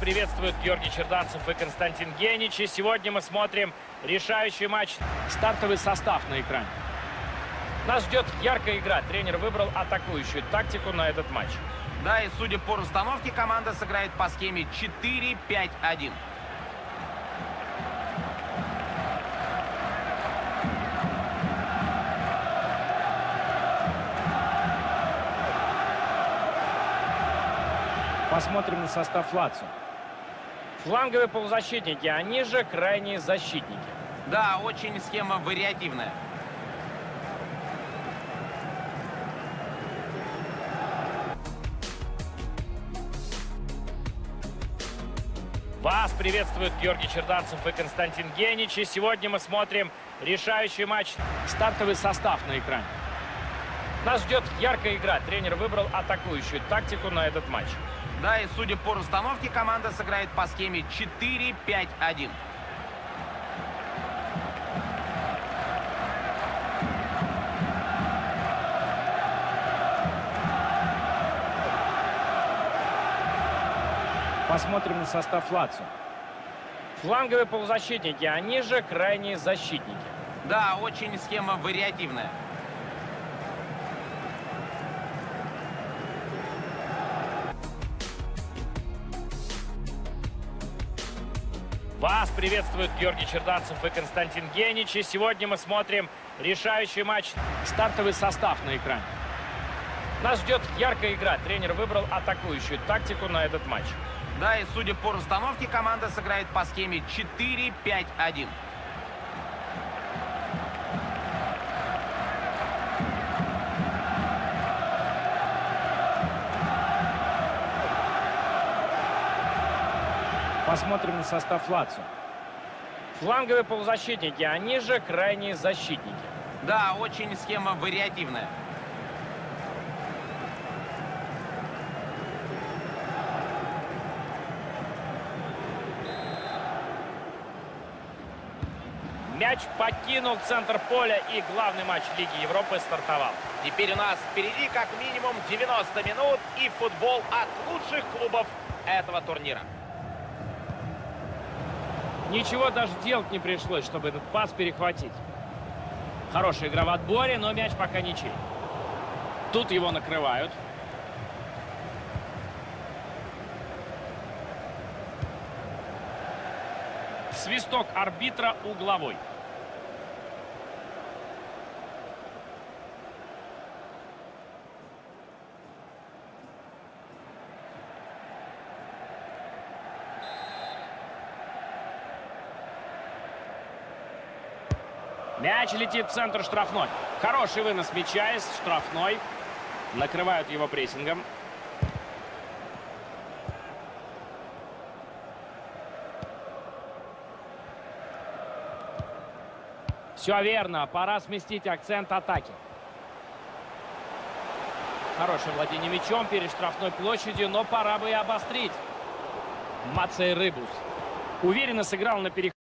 приветствуют Георгий Черданцев и Константин Генич. И сегодня мы смотрим решающий матч. Стартовый состав на экране. Нас ждет яркая игра. Тренер выбрал атакующую тактику на этот матч. Да, и судя по расстановке, команда сыграет по схеме 4-5-1. Посмотрим на состав Лацо. Фланговые полузащитники, они же крайние защитники. Да, очень схема вариативная. Вас приветствуют Георгий Черданцев и Константин Генич. И сегодня мы смотрим решающий матч. Стартовый состав на экране. Нас ждет яркая игра. Тренер выбрал атакующую тактику на этот матч. Да, и судя по расстановке, команда сыграет по схеме 4-5-1. Посмотрим на состав Лацо. Фланговые полузащитники, они же крайние защитники. Да, очень схема вариативная. Вас приветствуют Георгий Черданцев и Константин Генич. И сегодня мы смотрим решающий матч. Стартовый состав на экране. Нас ждет яркая игра. Тренер выбрал атакующую тактику на этот матч. Да, и судя по расстановке, команда сыграет по схеме 4-5-1. Посмотрим на состав Лацо. Фланговые полузащитники, они же крайние защитники. Да, очень схема вариативная. Мяч покинул центр поля и главный матч Лиги Европы стартовал. Теперь у нас впереди как минимум 90 минут и футбол от лучших клубов этого турнира. Ничего даже делать не пришлось, чтобы этот пас перехватить. Хорошая игра в отборе, но мяч пока ничей. Тут его накрывают. Свисток арбитра угловой. Мяч летит в центр штрафной. Хороший вынос мяча из штрафной. Накрывают его прессингом. Все верно. Пора сместить акцент атаки. Хорошее владение мячом перед штрафной площадью, но пора бы и обострить. Мацей Рыбус. Уверенно сыграл на переход.